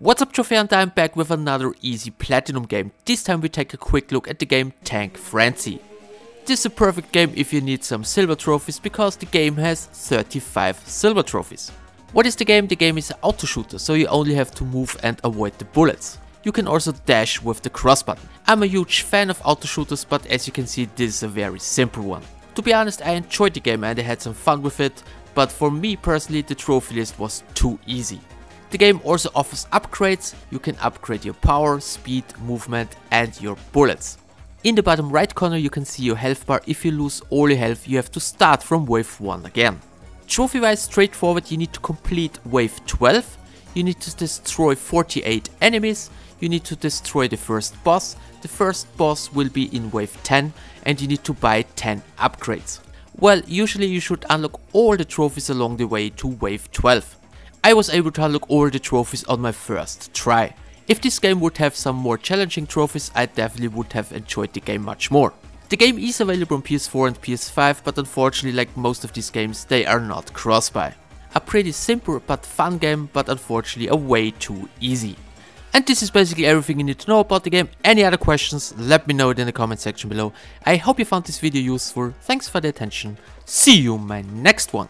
What's up Trophy Hunter, I'm back with another easy platinum game. This time we take a quick look at the game Tank Frenzy. This is a perfect game if you need some silver trophies because the game has 35 silver trophies. What is the game? The game is an auto shooter so you only have to move and avoid the bullets. You can also dash with the cross button. I'm a huge fan of auto shooters but as you can see this is a very simple one. To be honest I enjoyed the game and I had some fun with it but for me personally the trophy list was too easy. The game also offers upgrades, you can upgrade your power, speed, movement and your bullets. In the bottom right corner you can see your health bar, if you lose all your health you have to start from wave 1 again. Trophy wise straightforward you need to complete wave 12, you need to destroy 48 enemies, you need to destroy the first boss, the first boss will be in wave 10 and you need to buy 10 upgrades. Well, usually you should unlock all the trophies along the way to wave 12. I was able to unlock all the trophies on my first try. If this game would have some more challenging trophies, I definitely would have enjoyed the game much more. The game is available on PS4 and PS5, but unfortunately like most of these games, they are not cross-buy. A pretty simple but fun game, but unfortunately a way too easy. And this is basically everything you need to know about the game. Any other questions, let me know it in the comment section below. I hope you found this video useful, thanks for the attention, see you in my next one.